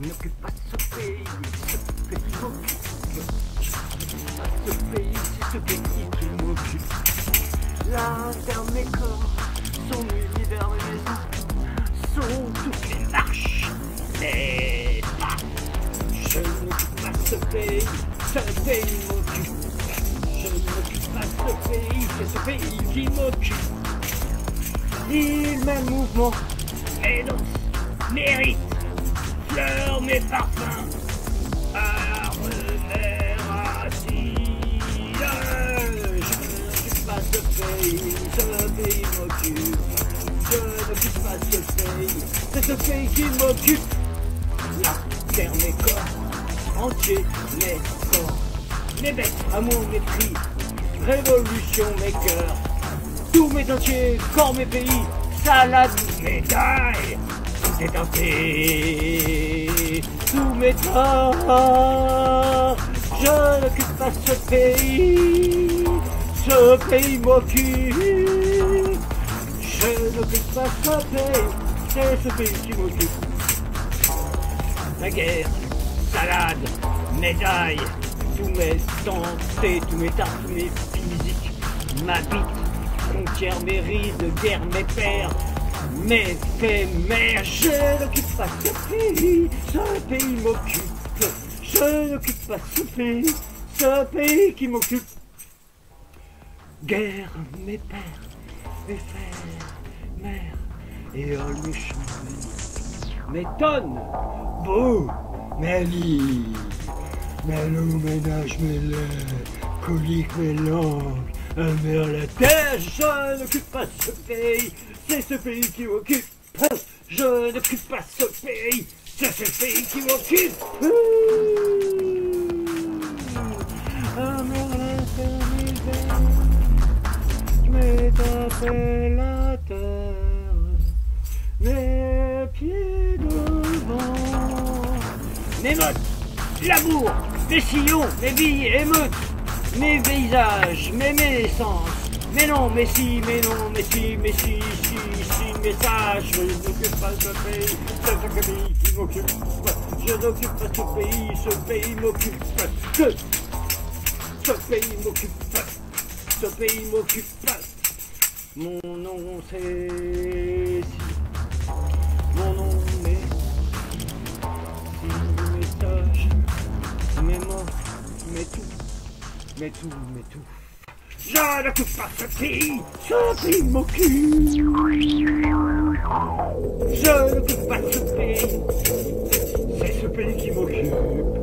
n'occupe pas ce pays, ce pays m'occupe. Pas ce pays, c'est ce pays qui m'occupe. L'interne mes corps, son univers, mes maisons, sont toutes les marches, les pas. Je n'occupe pas ce pays, ce pays m'occupe. Je n'occupe pas ce pays, c'est ce pays qui m'occupe. Il mes mouvements, mes danses, mérite, fleurs, mes parfums, arbres, mes racines. Je n'occupe pas ce pays, ce pays m'occupe. Je n'occupe pas ce pays, c'est ce pays qui m'occupe. La terre, mes corps, entiers, mes corps, mes bêtes, amour, mépris, révolution, mes cœurs. Tous mes entiers, corps, mes pays, salade, médaille, c'est un pays. Tous mes torts, je n'occupe pas ce pays, ce pays m'occupe. Je n'occupe pas ce pays, c'est ce pays qui m'occupe. La guerre, salade, médaille, tous mes santé, tous mes tartes, tous mes physiques, ma bite, frontière, mes rides, guerre, mes pères, mes faits, mères. Je n'occupe pas ce pays, ce pays m'occupe. Je n'occupe pas ce pays, ce pays qui m'occupe. Guerre, mes pères, mes frères, mères, et mes champs, mes tonnes, beau, mes lits, mes loups, mes nages, mes laits, coliques, mes langues, mer la terre, je n'occupe pas ce pays, c'est ce pays qui m'occupe. Je n'occupe pas ce pays, c'est ce pays qui m'occupe. Mes tapé la terre, mes pieds devant, mes mottes, l'amour, mes sillons, mes billes, émeutes, mes paysages, mes naissances, mais non, mais si, mais non, mais si, mais si, si, si, message, je n'occupe pas ce pays, c'est ce pays qui m'occupe, je n'occupe pas ce pays, ce pays m'occupe, ce, ce pays m'occupe, ce pays m'occupe, mon nom c'est si, mon nom mais si, mes messages, mes mots, mes tout, mes tout, mes tout. Je n'occupe pas ce pays, ce pays m'occupe. Je n'occupe pas ce pays, c'est ce pays qui m'occupe.